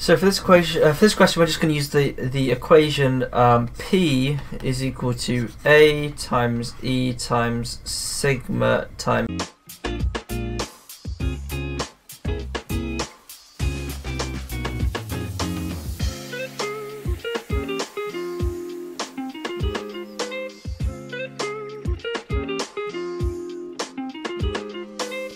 So for this equation, uh, for this question, we're just going to use the the equation um, P is equal to A times E times sigma times